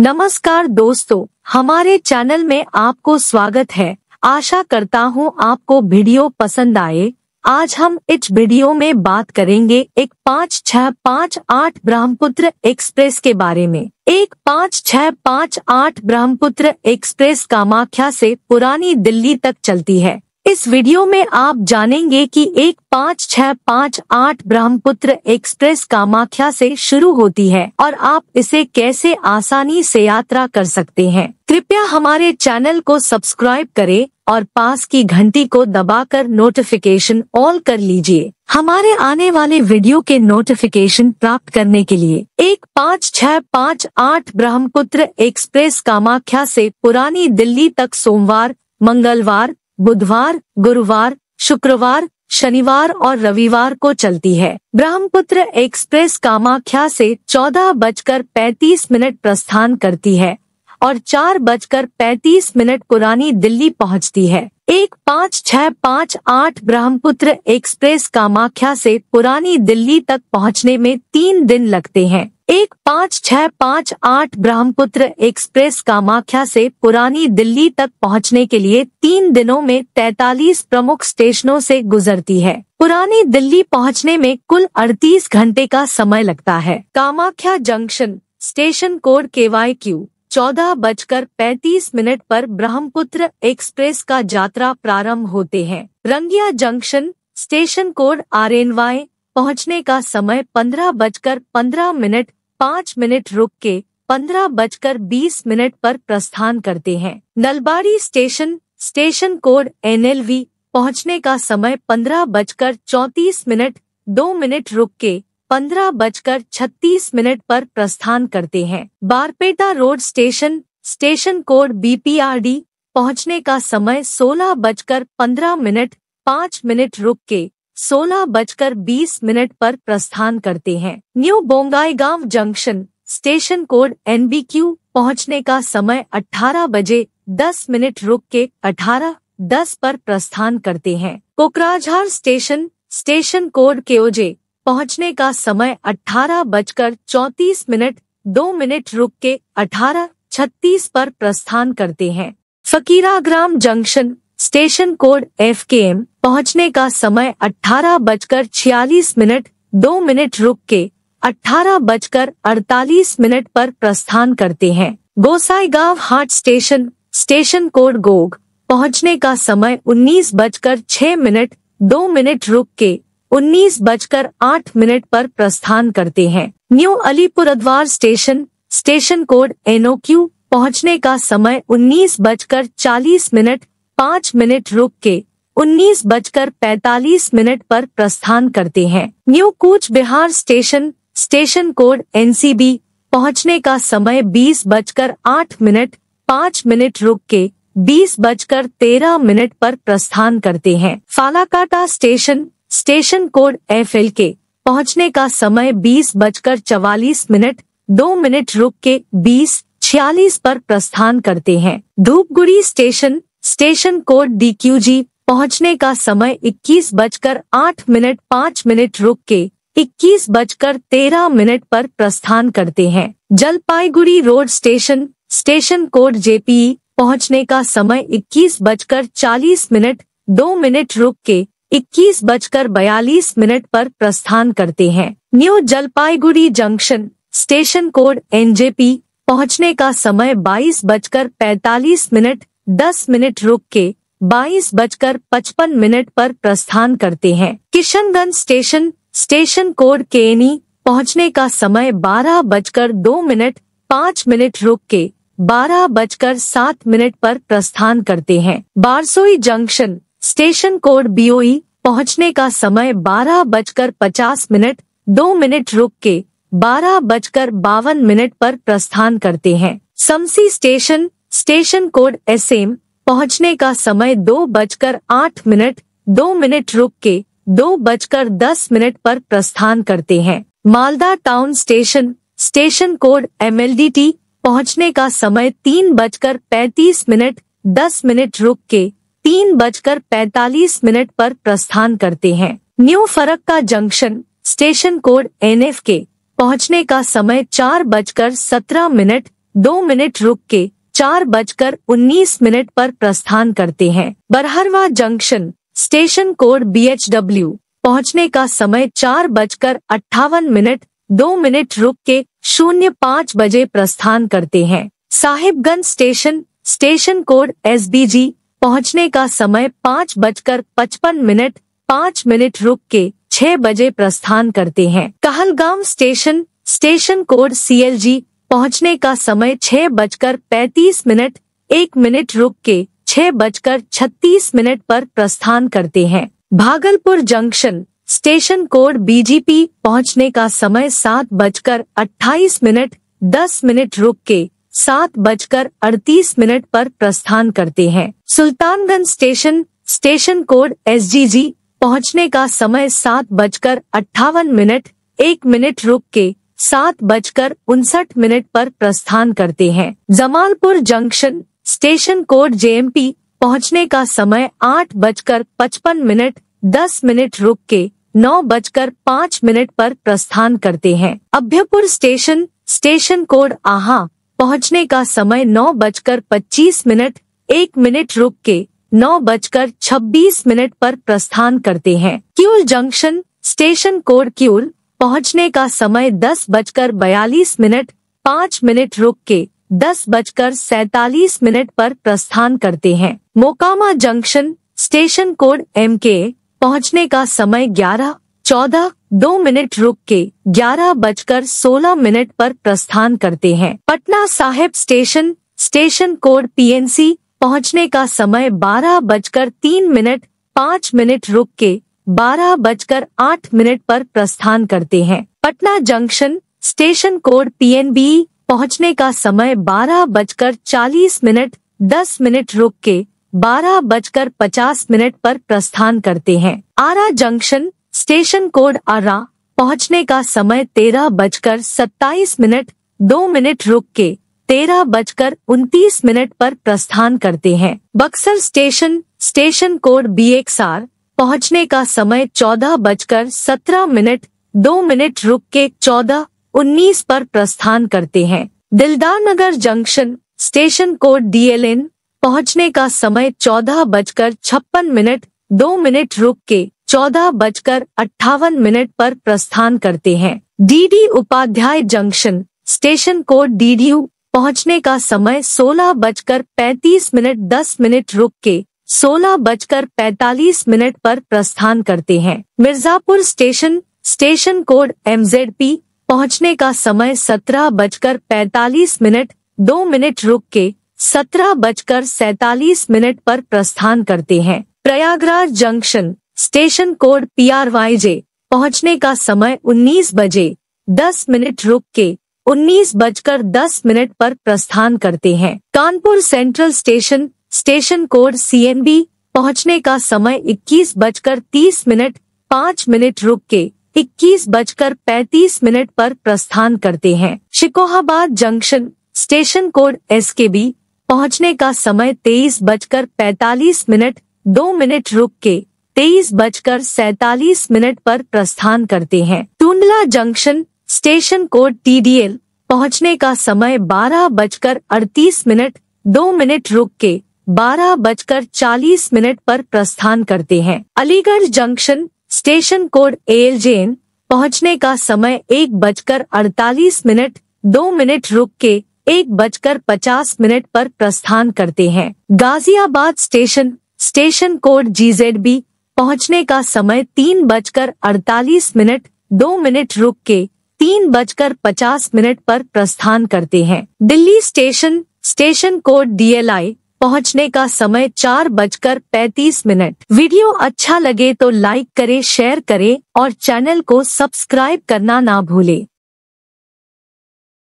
नमस्कार दोस्तों, हमारे चैनल में आपको स्वागत है। आशा करता हूँ आपको वीडियो पसंद आए। आज हम इस वीडियो में बात करेंगे एक पाँच छह पाँच आठ ब्रह्मपुत्र एक्सप्रेस के बारे में। एक पाँच छह पाँच आठ ब्रह्मपुत्र एक्सप्रेस कामाख्या से पुरानी दिल्ली तक चलती है। इस वीडियो में आप जानेंगे कि एक पाँच छह पाँच आठ ब्रह्मपुत्र एक्सप्रेस कामाख्या से शुरू होती है और आप इसे कैसे आसानी से यात्रा कर सकते हैं। कृपया हमारे चैनल को सब्सक्राइब करें और पास की घंटी को दबाकर नोटिफिकेशन ऑल कर लीजिए। हमारे आने वाले वीडियो के नोटिफिकेशन प्राप्त करने के लिए एक पाँच छह पाँच आठ ब्रह्मपुत्र एक्सप्रेस कामाख्या से पुरानी दिल्ली तक सोमवार, मंगलवार बुधवार, गुरुवार, शुक्रवार, शनिवार और रविवार को चलती है। ब्रह्मपुत्र एक्सप्रेस कामाख्या से चौदह बजकर पैतीस मिनट प्रस्थान करती है और चार बजकर पैतीस मिनट पुरानी दिल्ली पहुँचती है। एक पाँच छह पाँच आठ ब्रह्मपुत्र एक्सप्रेस कामाख्या से पुरानी दिल्ली तक पहुँचने में तीन दिन लगते हैं। एक पाँच छह पाँच आठ ब्रह्मपुत्र एक्सप्रेस कामाख्या से पुरानी दिल्ली तक पहुँचने के लिए तीन दिनों में 43 प्रमुख स्टेशनों से गुजरती है। पुरानी दिल्ली पहुँचने में कुल 38 घंटे का समय लगता है। Kamakhya junction, station code K Y Q चौदह बजकर पैतीस मिनट पर ब्रह्मपुत्र एक्सप्रेस का यात्रा प्रारंभ होते हैं। Rangia junction, station code are पहुँचने का समय पंद्रह बजकर पंद्रह मिनट पाँच मिनट रुक के पंद्रह बजकर बीस मिनट पर प्रस्थान करते हैं। Nalbari station station code N L V पहुँचने का समय पंद्रह बजकर चौतीस मिनट, दो मिनट रुक के पंद्रह बजकर छत्तीस मिनट पर प्रस्थान करते हैं। Barpeta road station station code B P R D पहुँचने का समय सोलह बजकर पंद्रह मिनट, पाँच मिनट रुक के सोलह बजकर बीस मिनट पर प्रस्थान करते हैं। New Bongaigaon junction, station code N B Q पहुँचने का समय 18 बजे 10 मिनट रुक के 18 10 पर प्रस्थान करते हैं। कोकराझार स्टेशन स्टेशन कोड के ओजे पहुँचने का समय अठारह बजकर चौतीस मिनट, दो मिनट रुक के अठारह छत्तीस पर प्रस्थान करते हैं। Fakiragram junction station code F K M पहुँचने का समय अठारह बजकर छियालीस मिनट, दो मिनट रुक के अठारह बजकर अड़तालीस मिनट पर प्रस्थान करते हैं। Gossaigaon Hat station station code Gog, पहुँचने का समय उन्नीस बजकर छह मिनट, दो मिनट रुक के उन्नीस बजकर आठ मिनट पर प्रस्थान करते हैं। New Alipurduar station station code N O Q पहुँचने का समय उन्नीस बजकर चालीस मिनट पाँच मिनट रुक के उन्नीस बजकर पैतालीस मिनट पर प्रस्थान करते हैं। New Cooch Behar station station code NCB, पहुँचने का समय बीस बजकर आठ मिनट, पाँच मिनट रुक के बीस बजकर तेरह मिनट पर प्रस्थान करते हैं। Falakata station station code F L K पहुँचने का समय बीस बजकर चवालीस मिनट, दो मिनट रुक के बीस छियालीस पर प्रस्थान करते हैं। Dhupguri station station code D Q G पहुँचने का समय इक्कीस बजकर आठ मिनट पाँच मिनट रुक के इक्कीस बजकर तेरह मिनट पर प्रस्थान करते हैं। Jalpaiguri road station station code JP पहुँचने का समय इक्कीस बजकर चालीस मिनट, दो मिनट रुक के इक्कीस बजकर बयालीस मिनट पर प्रस्थान करते हैं। New Jalpaiguri junction, station code NJP पहुँचने का समय बाईस बजकर पैतालीस मिनट दस मिनट रुक के बाईस बजकर पचपन मिनट पर प्रस्थान करते हैं। किशनगंज स्टेशन स्टेशन कोड केनी पहुँचने का समय बारह बजकर दो मिनट पाँच मिनट रुक के बारह बजकर सात मिनट पर प्रस्थान करते हैं। Barsoi junction, station code BOE पहुँचने का समय बारह बजकर पचास मिनट दो मिनट रुक के बारह बजकर बावन मिनट पर प्रस्थान करते हैं। Samsi station station code S M पहुँचने का समय दो बजकर आठ मिनट, दो मिनट रुक के दो बजकर दस मिनट पर प्रस्थान करते हैं। Malda town station station code M पहुँचने का समय तीन बजकर पैतीस मिनट, दस मिनट रुक के तीन बजकर पैतालीस मिनट पर प्रस्थान करते हैं। New Farakka junction, station code N K पहुँचने का समय चार बजकर सत्रह मिनट, दो मिनट रुक के चार बजकर उन्नीस मिनट पर प्रस्थान करते हैं। Barharwa junction, station code B H W पहुँचने का समय चार बजकर अट्ठावन मिनट, दो मिनट रुक के शून्य पाँच बजे प्रस्थान करते हैं। Sahibganj station station code S B G पहुँचने का समय पाँच बजकर पचपन मिनट, पाँच मिनट रुक के छह बजे प्रस्थान करते हैं। Kahalgaon station station code C L G पहुँचने का समय छह बजकर पैतीस मिनट, एक मिनट रुक के छह बजकर छत्तीस मिनट पर प्रस्थान करते हैं। Bhagalpur junction, station code BGP पहुँचने का समय सात बजकर अट्ठाईस मिनट, दस मिनट रुक के सात बजकर अड़तीस मिनट पर प्रस्थान करते हैं। Sultanganj station station code S पहुँचने का समय सात बजकर अट्ठावन मिनट, एक मिनट रुक के सात बजकर उनसठ मिनट पर प्रस्थान करते हैं। Jamalpur junction station code JMP पहुँचने का समय आठ बजकर पचपन मिनट, दस मिनट रुक के नौ बजकर पाँच मिनट पर प्रस्थान करते हैं। अभ्यपुर स्टेशन स्टेशन कोड आहा, पहुँचने का समय नौ बजकर पच्चीस मिनट, एक मिनट रुक के नौ बजकर छब्बीस मिनट पर प्रस्थान करते हैं। Kiul junction, station code Kiul पहुँचने का समय दस बजकर बयालीस मिनट, पाँच मिनट रुक के दस बजकर सैतालीस मिनट पर प्रस्थान करते हैं। Mokama junction, station code M K पहुँचने का समय ग्यारह, चौदह, दो मिनट रुक के ग्यारह बजकर सोलह मिनट पर प्रस्थान करते हैं। Patna Sahib station station code PNC पहुँचने का समय बारह बजकर तीन मिनट, पाँच मिनट रुक के बारह बजकर आठ मिनट पर प्रस्थान करते हैं। Patna junction station code PNB पहुँचने का समय बारह बजकर चालीस मिनट, दस मिनट रुक के बारह बजकर पचास मिनट पर प्रस्थान करते हैं। Ara junction station code Ara पहुँचने का समय तेरह बजकर सत्ताईस मिनट, दो मिनट रुक के तेरह बजकर उनतीस मिनट पर प्रस्थान करते हैं। Buxar station station code B X R पहुँचने का समय चौदह बजकर सत्रह मिनट, दो मिनट रुक के चौदह उन्नीस पर प्रस्थान करते हैं। Dildar Nagar junction, station code DLN पहुँचने का समय चौदह बजकर छप्पन मिनट, दो मिनट रुक के चौदह बजकर अट्ठावन मिनट पर प्रस्थान करते हैं। DD Upadhyay junction, station code DDU पहुँचने का समय सोलह बजकर पैतीस मिनट, दस मिनट रुक के सोलह बजकर पैतालीस मिनट पर प्रस्थान करते हैं। Mirzapur station station code MZ पहुँचने का समय सत्रह बजकर पैतालीस मिनट, दो मिनट रुक के सत्रह बजकर सैतालीस मिनट पर प्रस्थान करते हैं। Prayagraj junction, station code P R Y J पहुँचने का समय उन्नीस बजे, दस मिनट रुक के उन्नीस बजकर दस मिनट पर प्रस्थान करते हैं। Kanpur central station station code C N B पहुँचने का समय इक्कीस बजकर तीस मिनट पाँच मिनट रुक के इक्कीस बजकर पैतीस मिनट पर प्रस्थान करते हैं। Shikohabad junction station code S K B पहुँचने का समय तेईस बजकर पैतालीस मिनट दो मिनट रुक के तेईस बजकर सैतालीस मिनट पर प्रस्थान करते हैं। Tundla junction station code T D L पहुँचने का समय बारह बजकर अड़तीस मिनट दो मिनट रुक के बारह बजकर चालीस मिनट पर प्रस्थान करते हैं। Aligarh junction station code L जेन पहुँचने का समय एक बजकर अड़तालीस मिनट, दो मिनट रुक के एक बजकर पचास मिनट पर प्रस्थान करते हैं। Ghaziabad station station code G Z B पहुँचने का समय तीन बजकर अड़तालीस मिनट, दो मिनट रुक के तीन बजकर पचास मिनट पर प्रस्थान करते हैं। Delhi station station code DLI पहुँचने का समय चार बजकर पैतीस मिनट। वीडियो अच्छा लगे तो लाइक करे शेयर करे और चैनल को सब्सक्राइब करना ना भूले।